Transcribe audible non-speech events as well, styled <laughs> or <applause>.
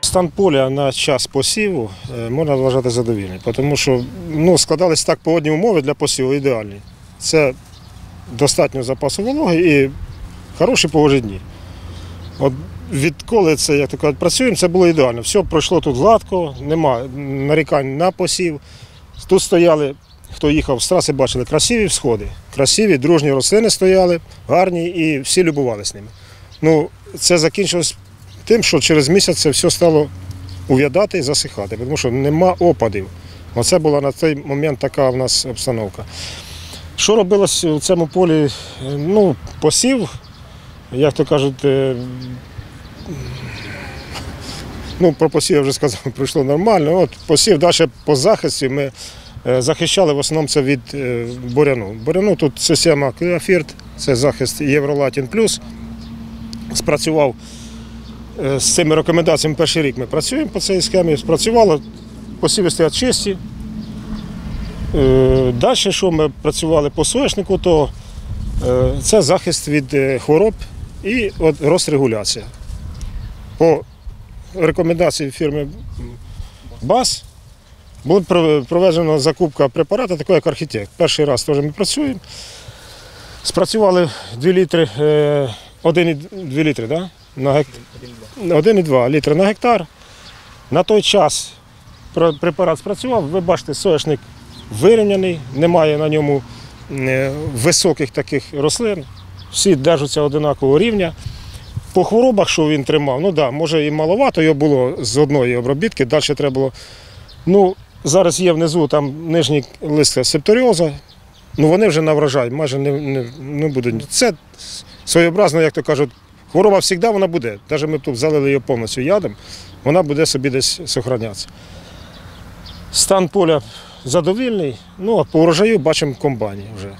Стан поля на час посіву е, можна вважати задовільним, тому що ну, складались так погодні умови для посіву ідеальні. Це достатньо запасу вологи і хороші погожі дні. От відколи це, як то кажуть, працюємо, це було ідеально. Все пройшло тут гладко, нема нарікань на посів. Тут стояли, хто їхав з траси, бачили красиві всходи, красиві, дружні рослини стояли, гарні і всі любувалися ними. Ну, це закінчилось тим, що через місяць це все стало ув'ядати і засихати, тому що нема опадів. Оце була на той момент така в нас обстановка. Що робилось у цьому полі? Ну, посів, як то кажуть, е, ну, про посів я вже сказав, <laughs> пройшло нормально. От посів далі по захисті ми захищали в основному це від е, буряну. Буряну тут система Клеофірт, це захист Євролатін Плюс. Спрацював е, з цими рекомендаціями перший рік ми працюємо по цій схемі. Спрацювало, посіви стоять чисті. Е, Далі, що ми працювали по соняшнику, то е, це захист від е, хвороб і розрегуляція. По рекомендації фірми БАС буде проведена закупка препарату, такого як архітект. Перший раз теж ми працюємо. Спрацювали 2 літри, е, 1,2 літри да? на гектар. 1,2 літри на гектар. На той час препарат спрацював. Ви бачите, соняшник вирівняний, немає на ньому е, високих таких рослин. Всі держаться одинакового рівня. По хворобах, що він тримав, ну так, да, може і маловато його було з одної обробітки, далі треба було. Ну, зараз є внизу там нижні листя септоріоза, ну вони вже на врожай, майже не, не, не будуть. Це своєобразно, як то кажуть, хвороба завжди вона буде. Навіть ми тут залили її повністю ядом, вона буде собі десь зберігатися. Стан поля задовільний, ну а по урожаю бачимо комбайні вже.